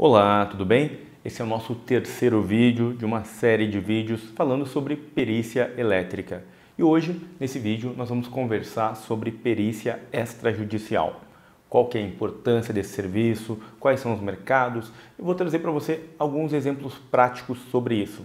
Olá, tudo bem? Esse é o nosso terceiro vídeo de uma série de vídeos falando sobre perícia elétrica. E hoje, nesse vídeo, nós vamos conversar sobre perícia extrajudicial. Qual é a importância desse serviço, quais são os mercados. Eu vou trazer para você alguns exemplos práticos sobre isso.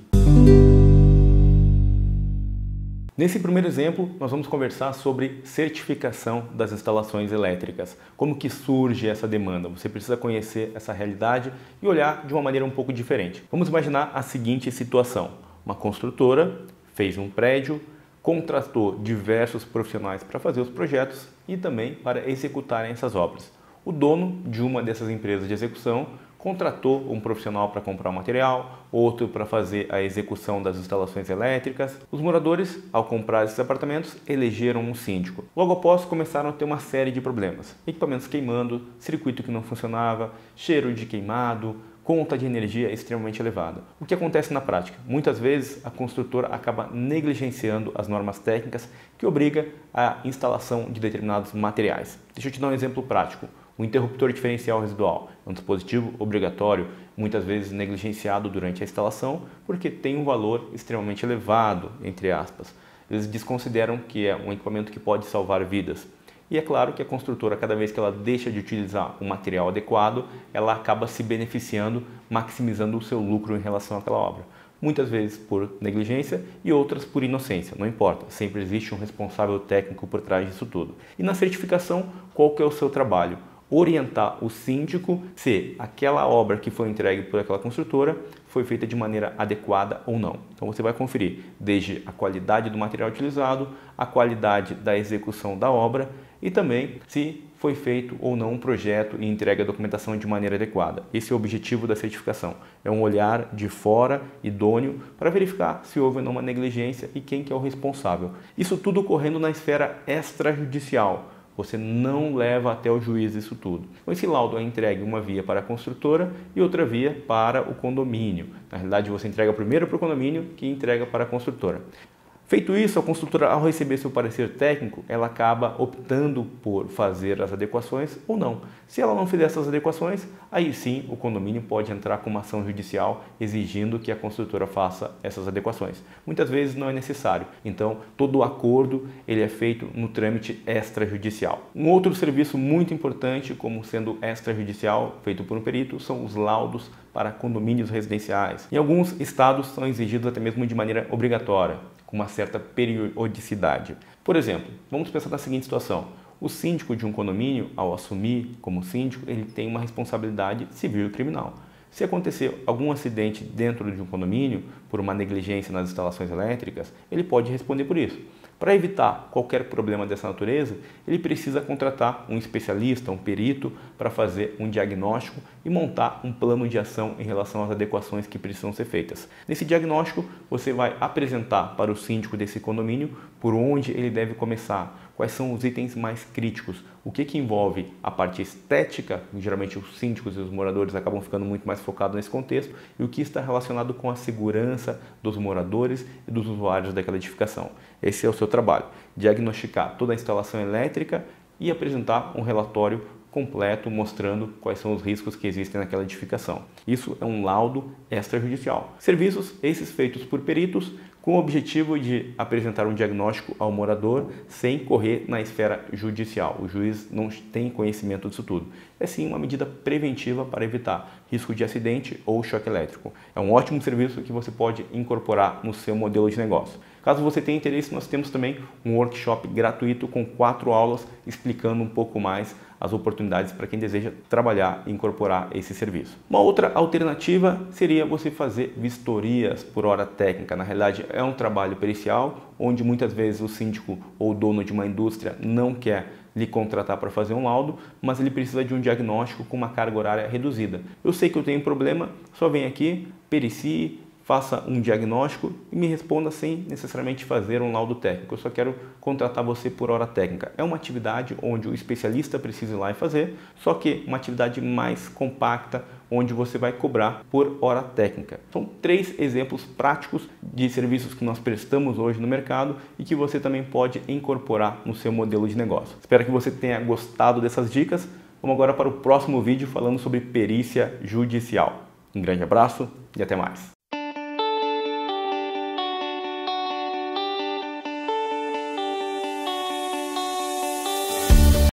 Nesse primeiro exemplo, nós vamos conversar sobre certificação das instalações elétricas. Como que surge essa demanda? Você precisa conhecer essa realidade e olhar de uma maneira um pouco diferente. Vamos imaginar a seguinte situação. Uma construtora fez um prédio, contratou diversos profissionais para fazer os projetos e também para executarem essas obras. O dono de uma dessas empresas de execução contratou um profissional para comprar o material, outro para fazer a execução das instalações elétricas. Os moradores, ao comprar esses apartamentos, elegeram um síndico. Logo após, começaram a ter uma série de problemas: equipamentos queimando, circuito que não funcionava, cheiro de queimado, conta de energia extremamente elevada. O que acontece na prática? Muitas vezes a construtora acaba negligenciando as normas técnicas que obriga a instalação de determinados materiais. Deixa eu te dar um exemplo prático. O interruptor diferencial residual é um dispositivo obrigatório, muitas vezes negligenciado durante a instalação, porque tem um valor extremamente elevado, entre aspas. Eles desconsideram que é um equipamento que pode salvar vidas. E é claro que a construtora, cada vez que ela deixa de utilizar um material adequado, ela acaba se beneficiando, maximizando o seu lucro em relação àquela obra. Muitas vezes por negligência e outras por inocência, não importa, sempre existe um responsável técnico por trás disso tudo. E na certificação, qual que é o seu trabalho? Orientar o síndico se aquela obra que foi entregue por aquela construtora foi feita de maneira adequada ou não. Então você vai conferir desde a qualidade do material utilizado, a qualidade da execução da obra e também se foi feito ou não um projeto e entrega a documentação de maneira adequada. Esse é o objetivo da certificação. É um olhar de fora, idôneo, para verificar se houve ou não uma negligência e quem que é o responsável. Isso tudo ocorrendo na esfera extrajudicial você não leva até o juiz isso tudo. Então, esse laudo é entregue uma via para a construtora e outra via para o condomínio. Na realidade, você entrega primeiro para o condomínio que entrega para a construtora. Feito isso, a construtora, ao receber seu parecer técnico, ela acaba optando por fazer as adequações ou não. Se ela não fizer essas adequações, aí sim o condomínio pode entrar com uma ação judicial exigindo que a construtora faça essas adequações. Muitas vezes não é necessário, então todo o acordo ele é feito no trâmite extrajudicial. Um outro serviço muito importante, como sendo extrajudicial, feito por um perito, são os laudos para condomínios residenciais. Em alguns estados são exigidos até mesmo de maneira obrigatória com uma certa periodicidade. Por exemplo, vamos pensar na seguinte situação. O síndico de um condomínio, ao assumir como síndico, ele tem uma responsabilidade civil e criminal. Se acontecer algum acidente dentro de um condomínio por uma negligência nas instalações elétricas, ele pode responder por isso. Para evitar qualquer problema dessa natureza, ele precisa contratar um especialista, um perito, para fazer um diagnóstico e montar um plano de ação em relação às adequações que precisam ser feitas. Nesse diagnóstico, você vai apresentar para o síndico desse condomínio por onde ele deve começar, quais são os itens mais críticos, o que, que envolve a parte estética, geralmente os síndicos e os moradores acabam ficando muito mais focados nesse contexto, e o que está relacionado com a segurança dos moradores e dos usuários daquela edificação. Esse é o seu trabalho, diagnosticar toda a instalação elétrica e apresentar um relatório completo mostrando quais são os riscos que existem naquela edificação. Isso é um laudo extrajudicial. Serviços esses feitos por peritos com o objetivo de apresentar um diagnóstico ao morador sem correr na esfera judicial. O juiz não tem conhecimento disso tudo. É sim uma medida preventiva para evitar risco de acidente ou choque elétrico. É um ótimo serviço que você pode incorporar no seu modelo de negócio. Caso você tenha interesse, nós temos também um workshop gratuito com quatro aulas explicando um pouco mais as oportunidades para quem deseja trabalhar e incorporar esse serviço. Uma outra alternativa seria você fazer vistorias por hora técnica. Na realidade, é um trabalho pericial onde muitas vezes o síndico ou dono de uma indústria não quer lhe contratar para fazer um laudo, mas ele precisa de um diagnóstico com uma carga horária reduzida. Eu sei que eu tenho um problema, só vem aqui, pericie, faça um diagnóstico e me responda sem necessariamente fazer um laudo técnico. Eu só quero contratar você por hora técnica. É uma atividade onde o especialista precisa ir lá e fazer, só que uma atividade mais compacta, onde você vai cobrar por hora técnica. São três exemplos práticos de serviços que nós prestamos hoje no mercado e que você também pode incorporar no seu modelo de negócio. Espero que você tenha gostado dessas dicas. Vamos agora para o próximo vídeo falando sobre perícia judicial. Um grande abraço e até mais.